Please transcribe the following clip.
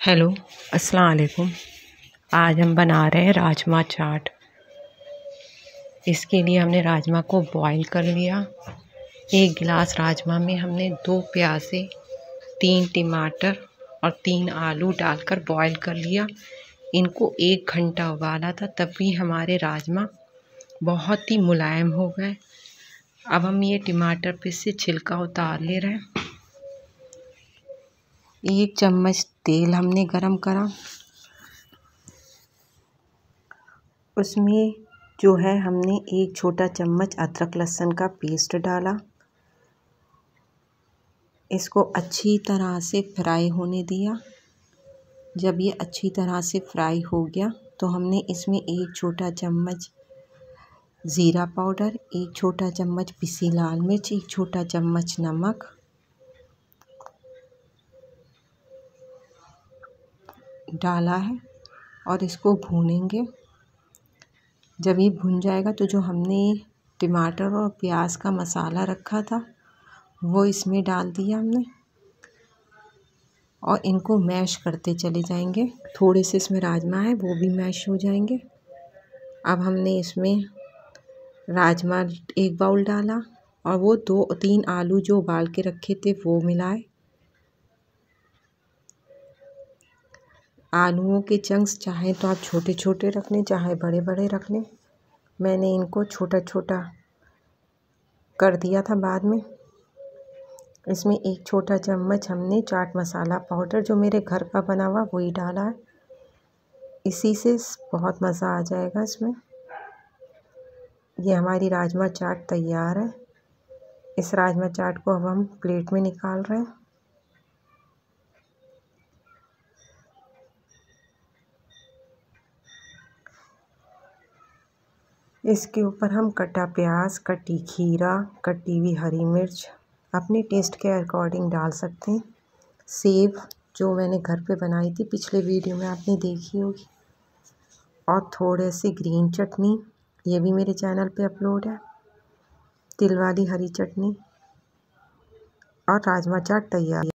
Hello, अस्सलाम वालेकुम। आज हम बना रहे हैं राजमा चाट। इसके लिए हमने राजमा को बॉईल कर लिया। एक गिलास राजमा में हमने दो प्याजे, तीन टमाटर और तीन आलू डालकर बॉईल कर लिया। इनको एक घंटा उबाला था तभी हमारे राजमा बहुत ही मुलायम हो गए। अब हम ये टमाटर पे से छिलका उतार ले रहे हैं। एक चम्मच तेल हमने गरम करा। उसमें जो है हमने एक छोटा चम्मच अदरक लहसुन का पेस्ट डाला। इसको अच्छी तरह से फ्राई होने दिया। जब ये अच्छी तरह से फ्राई हो गया तो हमने इसमें एक छोटा चम्मच ज़ीरा पाउडर, एक छोटा चम्मच पिसी लाल मिर्च, एक छोटा चम्मच नमक डाला है और इसको भूनेंगे। जब ये भुन जाएगा तो जो हमने टमाटर और प्याज का मसाला रखा था, वो इसमें डाल दिया हमने और इनको मैश करते चले जाएँगे। थोड़े से इसमें राजमा है, वो भी मैश हो जाएँगे। अब हमने इसमें राजमा एक बाउल डाला और वो दो, तीन आलू जो उबाल के रखे थे वो मिलाए। आलूओं के चंक्स चाहे तो आप छोटे छोटे रख लें चाहे बड़े बड़े रख लें मैंने इनको छोटा छोटा कर दिया था बाद में। इसमें एक छोटा चम्मच हमने चाट मसाला पाउडर जो मेरे घर का बना हुआ, वही डाला है। इसी से बहुत मज़ा आ जाएगा इसमें। ये हमारी राजमा चाट तैयार है। इस राजमा चाट को अब हम प्लेट में निकाल रहे हैं। इसके ऊपर हम कटा प्याज, कटी खीरा, कटी हुई हरी मिर्च, अपने टेस्ट के अकॉर्डिंग डाल सकते हैं। सेब, जो मैंने घर पे बनाई थी, पिछले वीडियो में आपने देखी होगी। और थोड़े से ग्रीन चटनी, ये भी मेरे चैनल पे अपलोड है। तिल वाली हरी चटनी। और राजमा चाट तैयार।